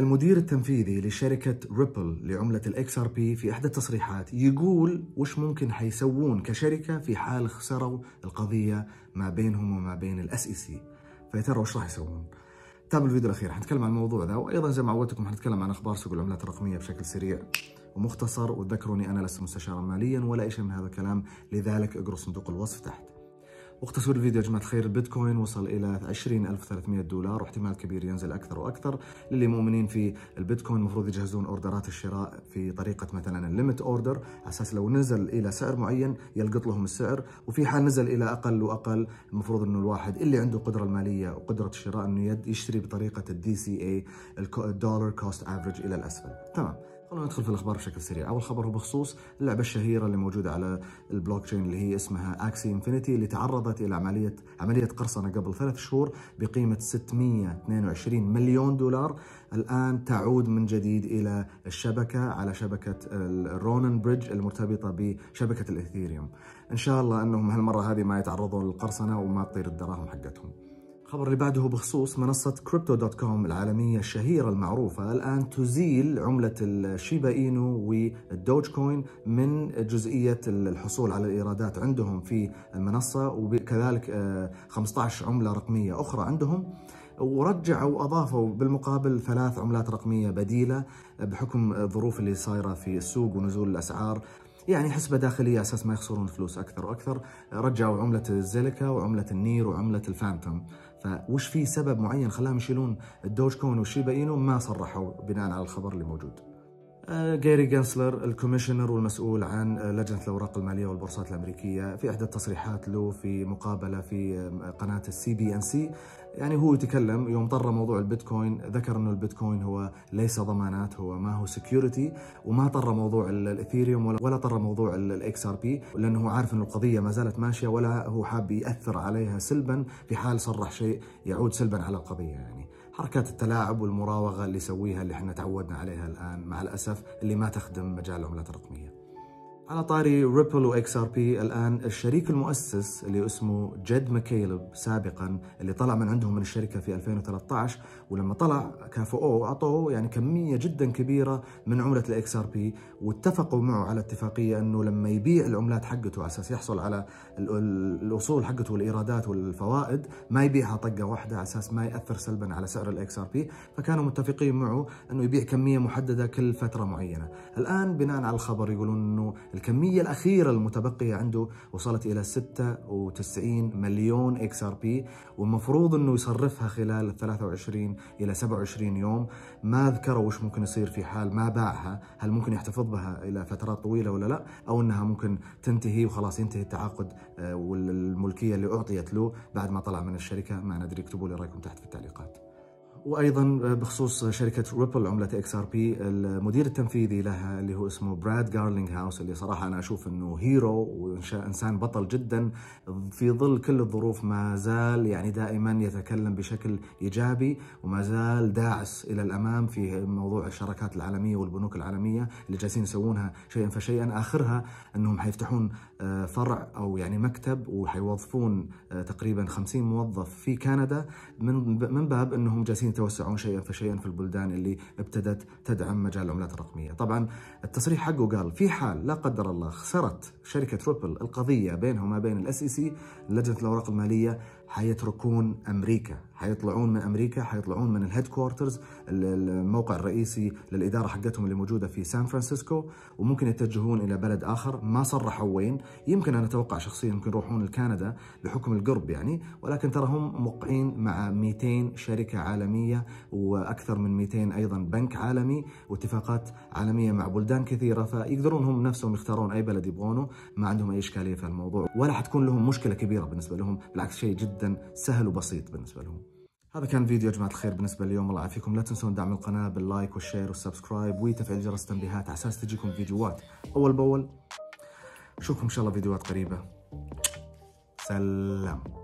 المدير التنفيذي لشركة Ripple لعملة ال XRP في إحدى التصريحات يقول وش ممكن حيسوون كشركة في حال خسروا القضية ما بينهم وما بين ال SEC فيا ترى وش راح يسوون؟ تابعوا الفيديو الأخير حنتكلم عن الموضوع ذا وأيضا زي ما عودتكم حنتكلم عن أخبار سوق العملات الرقمية بشكل سريع ومختصر وتذكروني أنا لست مستشارا ماليا ولا أي شيء من هذا الكلام لذلك اقروا صندوق الوصف تحت. وقت الفيديو يا جماعة الخير البيتكوين وصل إلى 20300 دولار واحتمال كبير ينزل أكثر وأكثر للي مؤمنين في البيتكوين المفروض يجهزون order ات الشراء في طريقة مثلا ال limit order على أساس لو نزل إلى سعر معين يلقط لهم السعر وفي حال نزل إلى أقل وأقل المفروض إنه الواحد اللي عنده قدرة المالية وقدرة الشراء إنه يشتري بطريقة ال DCA ال dollar cost average إلى الأسفل. تمام. خلونا ندخل في الأخبار بشكل سريع، أول خبر هو بخصوص اللعبة الشهيرة اللي موجودة على البلوك تشين اللي هي اسمها Axie Infinity اللي تعرضت إلى عمليه عملية قرصنة قبل ثلاث شهور بقيمة 622 مليون دولار، الآن تعود من جديد إلى الشبكة على شبكة ال Ronin Bridge المرتبطة بشبكة الاثيريوم. إن شاء الله أنهم هالمرة هذه ما يتعرضون للقرصنة وما تطير الدراهم حقتهم. الخبر اللي بعده بخصوص منصة Crypto.com العالمية الشهيرة المعروفة الآن تزيل عملة ال Shiba Inu وال Dogecoin من جزئية الحصول على الإيرادات عندهم في المنصة وكذلك 15 عملة رقمية أخرى عندهم. ورجعوا واضافوا بالمقابل ثلاث عملات رقمية بديلة بحكم الظروف اللي صايرة في السوق ونزول الأسعار. يعني حسبة داخلية أساس ما يخسرون فلوس أكثر وأكثر. رجعوا عملة الزيليكا وعملة النير وعملة الفانتوم. فوش في سبب معين خلاهم يشيلون ال Dogecoin وال Shiba Inu ما صرحوا بناء على الخبر اللي موجود. جاري جنسلر ال commissioner والمسؤول عن لجنة الأوراق المالية والبورصات الأمريكية في إحدى التصريحات له في مقابلة في قناة ال CNBC يعني هو يتكلم يوم طر موضوع البيتكوين ذكر إنه البيتكوين هو ليس ضمانات هو ما هو security وما طر موضوع الإثيريوم ولا طر موضوع ال XRP لأنه هو عارف إنه القضية ما زالت ماشية ولا هو حاب يأثر عليها سلبا في حال صرح شيء يعود سلبا على القضية يعني. حركات التلاعب والمراوغة اللي يسويها اللي إحنا تعودنا عليها الآن مع الأسف اللي ما تخدم مجال العملات الرقميه على طاري ريبل و XRP الآن الشريك المؤسس اللي اسمه جيد ماكيلب سابقا اللي طلع من عندهم من الشركة في 2013 ولما طلع كافئوه أعطوه يعني كمية جدا كبيرة من عملة ال XRP واتفقوا معه على اتفاقية إنه لما يبيع العملات حقته على أساس يحصل على الاصول حقته والإيرادات والفوائد ما يبيعها طقة واحدة على أساس ما يأثر سلبا على سعر ال XRP فكانوا متفقين معه إنه يبيع كمية محددة كل فترة معينة. الآن بناء على الخبر يقولون إنه الكمية الأخيرة المتبقية عنده وصلت إلى 96 مليون XRP والمفروض أنه يصرفها خلال 23 إلى 27 يوم. ما ذكروا وش ممكن يصير في حال ما باعها هل ممكن يحتفظ بها إلى فترات طويلة ولا لا أو أنها ممكن تنتهي وخلاص ينتهي التعاقد آه، والملكية اللي أعطيت له بعد ما طلع من الشركة. ما ندري اكتبوا لي رأيكم تحت في التعليقات. وأيضا بخصوص شركة ريبل عملة XRP المدير التنفيذي لها اللي هو اسمه براد جارلينجهاوس اللي صراحة أنا أشوف إنه hero وانسان بطل جدا في ظل كل الظروف ما زال يعني دائما يتكلم بشكل إيجابي وما زال داعس إلى الأمام في موضوع الشراكات العالمية والبنوك العالمية اللي جالسين يسوونها شيئا فشيئا. آخرها إنهم حيفتحون آه، فرع أو يعني مكتب وحيوظفون آه، تقريبا 50 موظف في كندا من من باب إنهم جالسين يتوسعون شيئا فشيئا في البلدان اللي ابتدت تدعم مجال العملات الرقميه، طبعا التصريح حقه قال في حال لا قدر الله خسرت شركة ريبل القضية بينها وما بين ال SEC لجنة الأوراق المالية حيتركون أمريكا حيطلعون من أمريكا حيطلعون من ال headquarters الموقع الرئيسي للإدارة حقتهم اللي موجودة في سان فرانسيسكو وممكن يتجهون إلى بلد آخر ما صرحوا وين. يمكن أنا أتوقع شخصيا يمكن يروحون لكندا بحكم القرب يعني ولكن ترى هم موقعين مع 200 شركة عالمية وأكثر من 200 أيضا بنك عالمي واتفاقات عالمية مع بلدان كثيرة فيقدرون هم نفسهم يختارون أي بلد يبغونه. ما عندهم أي إشكالية في الموضوع ولا حتكون لهم مشكلة كبيرة بالنسبة لهم بالعكس شيء جدا سهل وبسيط بالنسبة لهم. هذا كان فيديو يا جماعة الخير بالنسبة لليوم الله يعافيكم. لا تنسون دعم القناة بال like وال share وال subscribe وتفعيل جرس التنبيهات على أساس تجيكم فيديوهات أول بأول. أشوفكم إن شاء الله فيديوهات قريبة. سلام.